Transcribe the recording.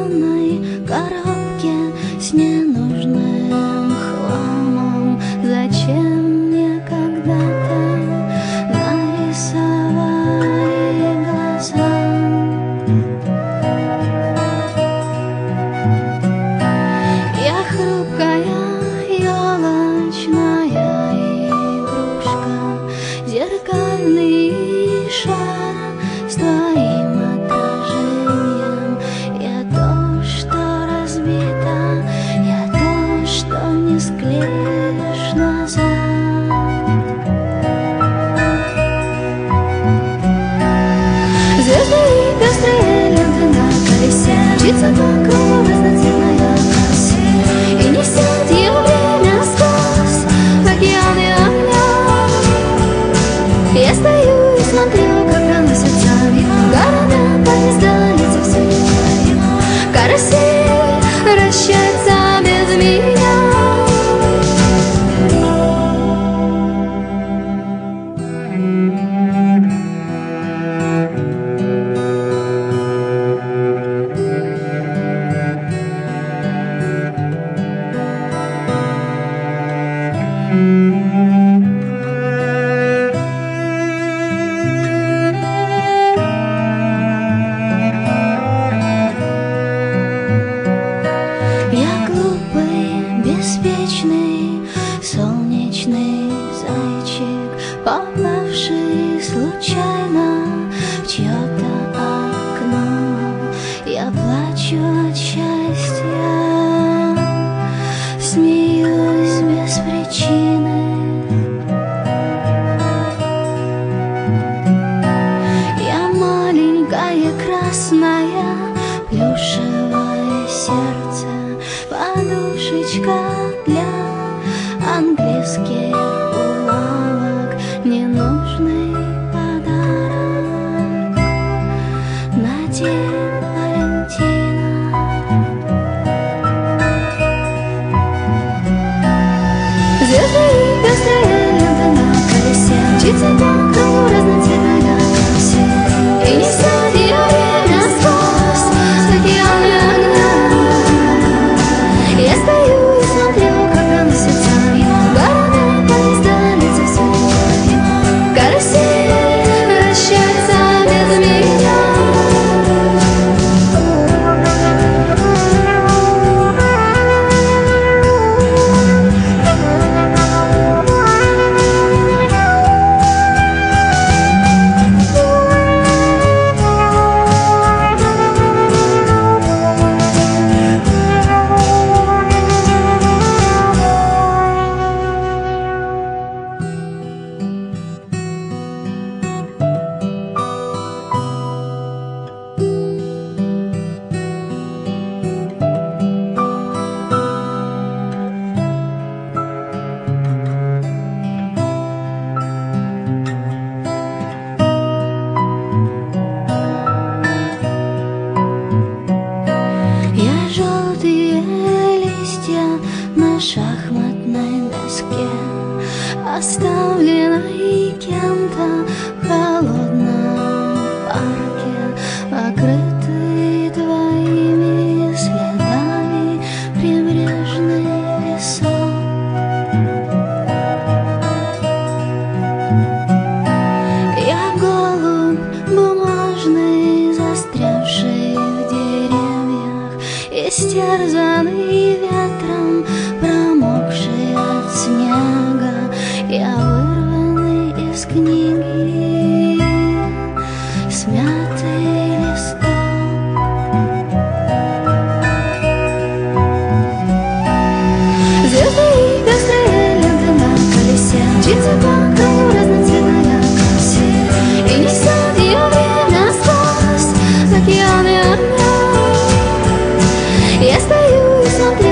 песчаной горой. It's a случайно в чье-то окно. Я плачу от счастья, смеюсь без причины. Я маленькая красная, плюшевое сердце Подушечка для шахматной доске Оставленной кем-то в холодном парке Покрыт Я вырванный из книги Смятый листок. Звезды и пестрые ленты на колесе Мчится по разноцветная И несет ее время сквозь океаны Я стою и смотрю